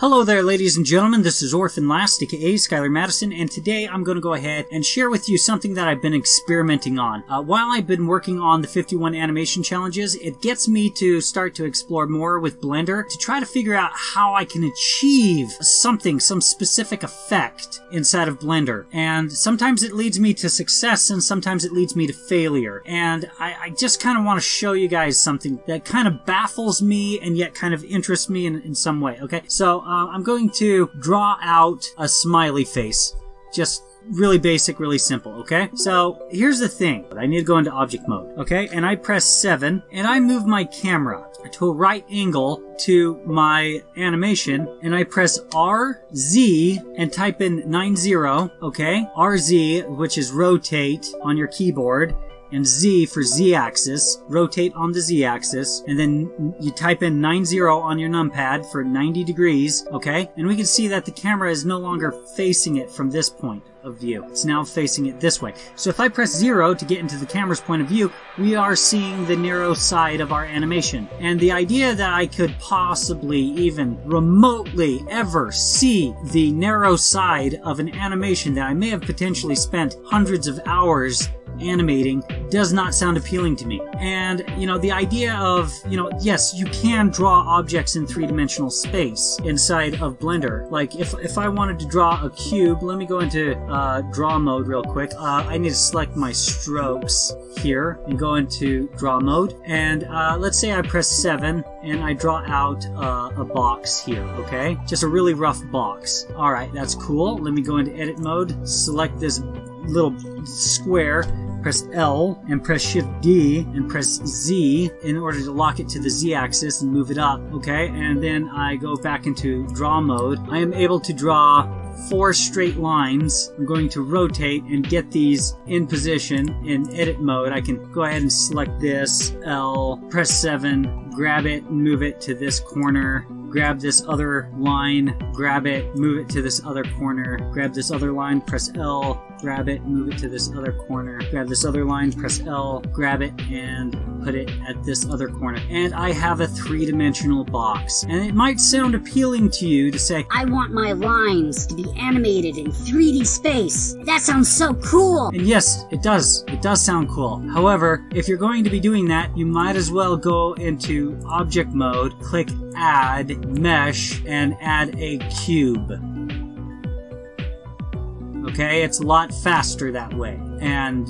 Hello there, ladies and gentlemen. This is Orphan Last, aka Skylar Madison, and today I'm going to go ahead and share with you something that I've been experimenting on. Uh, while I've been working on the 51 animation challenges, it gets me to start to explore more with Blender to try to figure out how I can achieve something, some specific effect inside of Blender. And sometimes it leads me to success, and sometimes it leads me to failure. And I, I just kind of want to show you guys something that kind of baffles me and yet kind of interests me in, in some way. Okay, so uh, I'm going to draw out a smiley face. Just really basic, really simple, okay? So here's the thing. I need to go into object mode, okay? And I press 7 and I move my camera to a right angle to my animation and I press RZ and type in 90, okay? RZ, which is rotate on your keyboard and Z for Z axis, rotate on the Z axis, and then you type in 90 on your numpad for 90 degrees, okay? And we can see that the camera is no longer facing it from this point of view. It's now facing it this way. So if I press zero to get into the camera's point of view, we are seeing the narrow side of our animation. And the idea that I could possibly even remotely ever see the narrow side of an animation that I may have potentially spent hundreds of hours animating does not sound appealing to me. And, you know, the idea of, you know, yes, you can draw objects in three-dimensional space inside of Blender. Like, if, if I wanted to draw a cube, let me go into uh, draw mode real quick. Uh, I need to select my strokes here and go into draw mode. And uh, let's say I press 7 and I draw out uh, a box here, okay? Just a really rough box. Alright, that's cool. Let me go into edit mode, select this little square press L and press Shift D and press Z in order to lock it to the Z axis and move it up, okay? And then I go back into draw mode. I am able to draw four straight lines. I'm going to rotate and get these in position in edit mode. I can go ahead and select this, L, press 7, grab it, move it to this corner, grab this other line, grab it, move it to this other corner, grab this other line, press L, grab it, move it to this other corner, grab this other line, press L, grab it, and put it at this other corner. And I have a three-dimensional box. And it might sound appealing to you to say, I want my lines to be animated in 3D space. That sounds so cool. And yes, it does. It does sound cool. However, if you're going to be doing that, you might as well go into object mode, click add mesh, and add a cube. Okay, it's a lot faster that way. And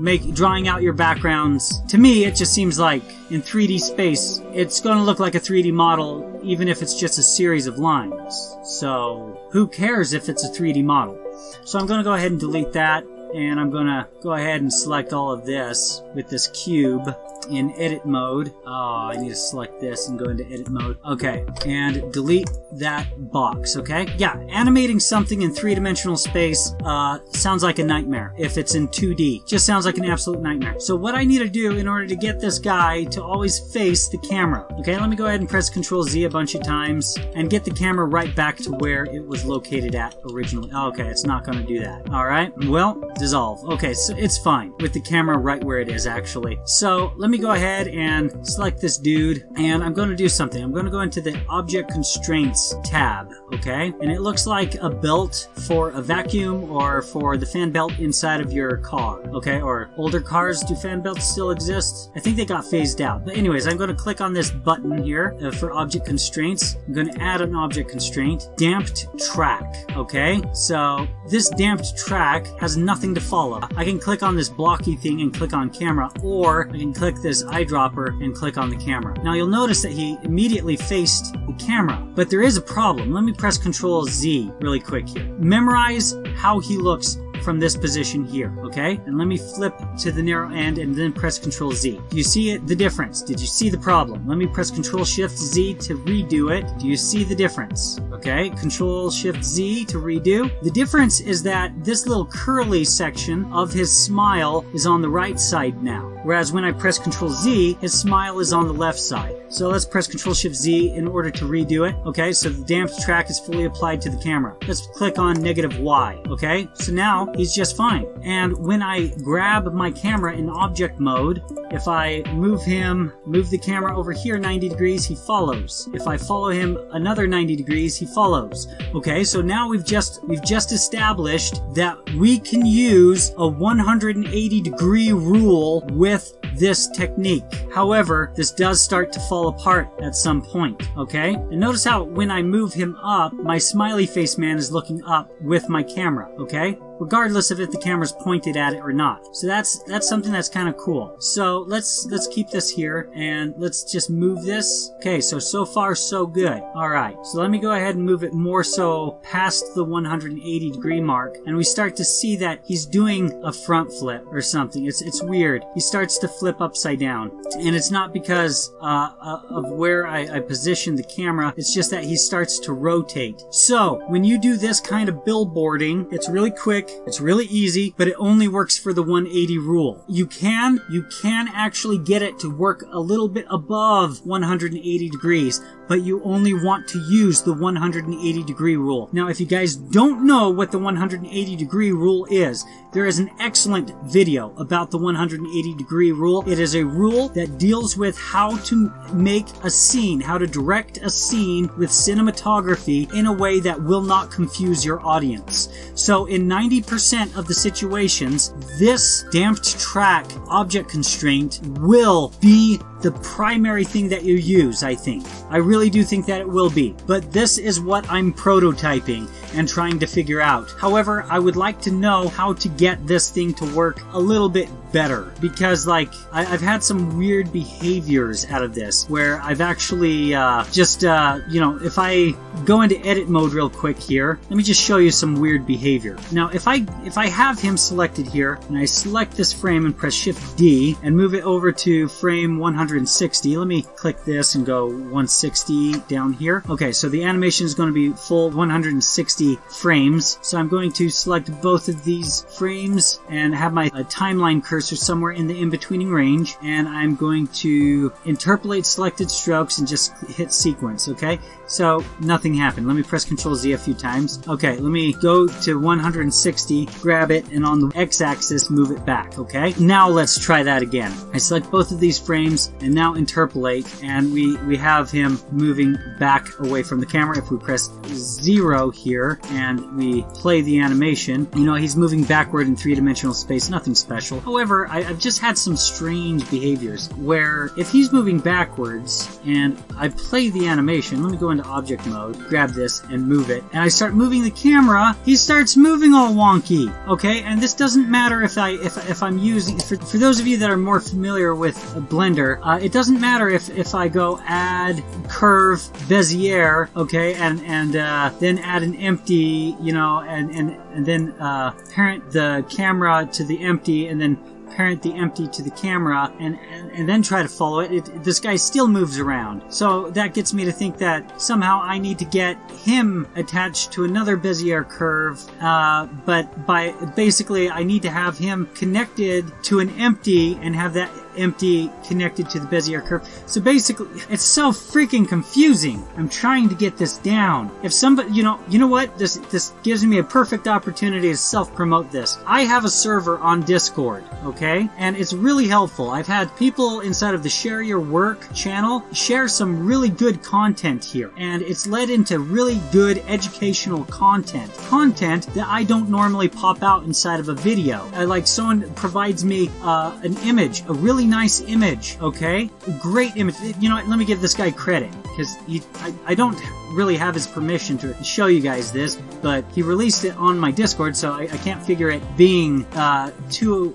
make drawing out your backgrounds to me it just seems like in 3D space it's going to look like a 3D model even if it's just a series of lines. So who cares if it's a 3D model? So I'm going to go ahead and delete that and I'm going to go ahead and select all of this with this cube in edit mode. Oh, I need to select this and go into edit mode. Okay, and delete that box, okay? Yeah, animating something in three-dimensional space uh, sounds like a nightmare if it's in 2D. Just sounds like an absolute nightmare. So what I need to do in order to get this guy to always face the camera, okay? Let me go ahead and press Control Z a bunch of times and get the camera right back to where it was located at originally. Okay, it's not going to do that. All right, well, dissolve. Okay, so it's fine with the camera right where it is actually. So let me go ahead and select this dude and I'm going to do something. I'm going to go into the object constraints tab, okay? And it looks like a belt for a vacuum or for the fan belt inside of your car, okay? Or older cars, do fan belts still exist? I think they got phased out. But anyways, I'm going to click on this button here uh, for object constraints. I'm going to add an object constraint, damped track, okay? So this damped track has nothing to follow. I can click on this blocky thing and click on camera, or I can click this eyedropper and click on the camera. Now you'll notice that he immediately faced the camera, but there is a problem. Let me press Control Z really quick here. Memorize how he looks from this position here, okay? And let me flip to the narrow end and then press Control Z. Do you see it, the difference? Did you see the problem? Let me press Control Shift Z to redo it. Do you see the difference? Okay, Control Shift Z to redo. The difference is that this little curly section of his smile is on the right side now. Whereas when I press Control Z, his smile is on the left side. So let's press Control Shift Z in order to redo it. Okay, so the damped track is fully applied to the camera. Let's click on negative Y. Okay, so now he's just fine. And when I grab my camera in object mode, if I move him, move the camera over here 90 degrees, he follows. If I follow him another 90 degrees, he follows. Okay, so now we've just we've just established that we can use a 180 degree rule with this technique. However, this does start to fall apart at some point, okay? And notice how when I move him up, my smiley face man is looking up with my camera, okay? regardless of if the camera's pointed at it or not. So that's that's something that's kind of cool. So let's let's keep this here and let's just move this. Okay, so so far so good. All right, so let me go ahead and move it more so past the 180 degree mark, and we start to see that he's doing a front flip or something. It's it's weird. He starts to flip upside down, and it's not because uh, uh of where I, I position the camera. It's just that he starts to rotate. So when you do this kind of billboarding, it's really quick it's really easy, but it only works for the 180 rule. You can, you can actually get it to work a little bit above 180 degrees, but you only want to use the 180 degree rule. Now, if you guys don't know what the 180 degree rule is, there is an excellent video about the 180 degree rule. It is a rule that deals with how to make a scene, how to direct a scene with cinematography in a way that will not confuse your audience. So in 90% of the situations, this damped track object constraint will be the primary thing that you use, I think. I really do think that it will be. But this is what I'm prototyping and trying to figure out. However, I would like to know how to get this thing to work a little bit better. Because like I, have had some weird behaviors out of this where I've actually uh, just uh, you know if I go into edit mode real quick here let me just show you some weird behavior. Now if I if I have him selected here and I select this frame and press shift D and move it over to frame 160 let me click this and go 160 down here. Okay so the animation is going to be full 160 frames. So I'm going to select both of these frames and have my uh, timeline cursor cursor somewhere in the in-betweening range, and I'm going to interpolate selected strokes and just hit sequence, okay? So nothing happened. Let me press Control Z a few times. Okay, let me go to 160, grab it, and on the X-axis move it back, okay? Now let's try that again. I select both of these frames and now interpolate, and we, we have him moving back away from the camera. If we press zero here and we play the animation, you know, he's moving backward in three-dimensional space, nothing special. However, I, I've just had some strange behaviors where if he's moving backwards and I play the animation, let me go into into object mode, grab this and move it, and I start moving the camera, he starts moving all wonky. Okay, and this doesn't matter if I if, if I'm using for, for those of you that are more familiar with Blender, uh, it doesn't matter if if I go add curve Bezier, okay, and and uh, then add an empty, you know, and and and then uh, parent the camera to the empty, and then parent the empty to the camera and, and, and then try to follow it, it, this guy still moves around. So that gets me to think that somehow I need to get him attached to another Bezier curve, uh, but by basically I need to have him connected to an empty and have that empty connected to the Bezier curve. So basically, it's so freaking confusing. I'm trying to get this down. If somebody, you know, you know what? This this gives me a perfect opportunity to self-promote this. I have a server on Discord, okay? And it's really helpful. I've had people inside of the Share Your Work channel share some really good content here. And it's led into really good educational content. Content that I don't normally pop out inside of a video. I, like someone provides me uh, an image, a really nice image, okay? Great image. You know what? Let me give this guy credit because I, I don't really have his permission to show you guys this, but he released it on my Discord, so I, I can't figure it being uh, too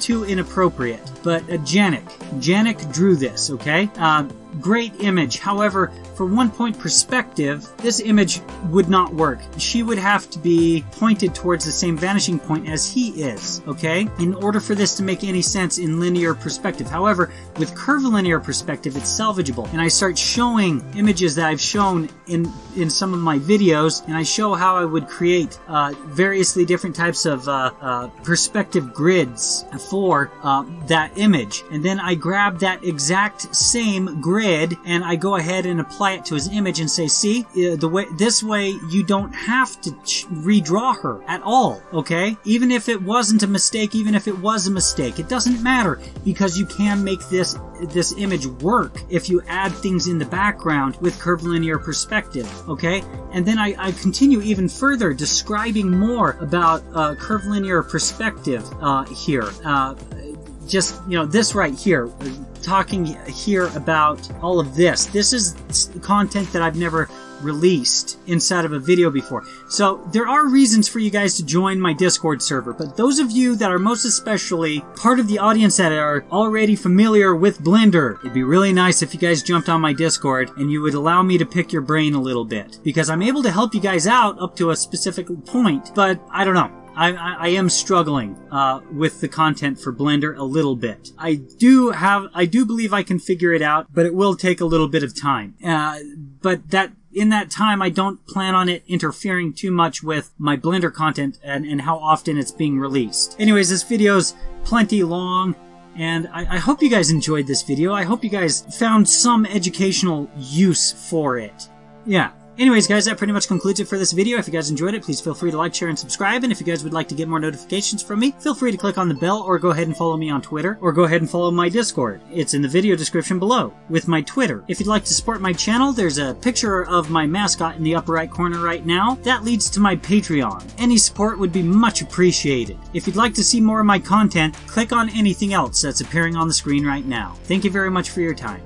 too inappropriate. But uh, Janik, drew this, okay? Uh, great image. However, for one point perspective, this image would not work. She would have to be pointed towards the same vanishing point as he is, okay? In order for this to make any sense in linear perspective. However, with curvilinear perspective, it's salvageable. And I start showing images that I've shown in, in some of my videos, and I show how I would create uh, variously different types of uh, uh, perspective grids for uh, that image. And then I grab that exact same grid and I go ahead and apply it to his image and say, see, uh, the way this way you don't have to redraw her at all. Okay, even if it wasn't a mistake, even if it was a mistake, it doesn't matter because you can make this this image work if you add things in the background with curvilinear perspective. Okay, and then I, I continue even further describing more about uh, curvilinear perspective uh, here. Uh, just you know this right here talking here about all of this. This is content that i've never released inside of a video before. So there are reasons for you guys to join my discord server but those of you that are most especially part of the audience that are already familiar with blender it'd be really nice if you guys jumped on my discord and you would allow me to pick your brain a little bit because i'm able to help you guys out up to a specific point but i don't know I, I, am struggling uh, with the content for Blender a little bit. I do have, I do believe I can figure it out, but it will take a little bit of time. Uh, but that in that time, I don't plan on it interfering too much with my Blender content and, and how often it's being released. Anyways, this video's plenty long. And I, I, hope you guys enjoyed this video. I hope you guys found some educational use for it. Yeah, Anyways, guys, that pretty much concludes it for this video. If you guys enjoyed it, please feel free to like, share, and subscribe. And if you guys would like to get more notifications from me, feel free to click on the bell or go ahead and follow me on Twitter or go ahead and follow my Discord. It's in the video description below with my Twitter. If you'd like to support my channel, there's a picture of my mascot in the upper right corner right now. That leads to my Patreon. Any support would be much appreciated. If you'd like to see more of my content, click on anything else that's appearing on the screen right now. Thank you very much for your time.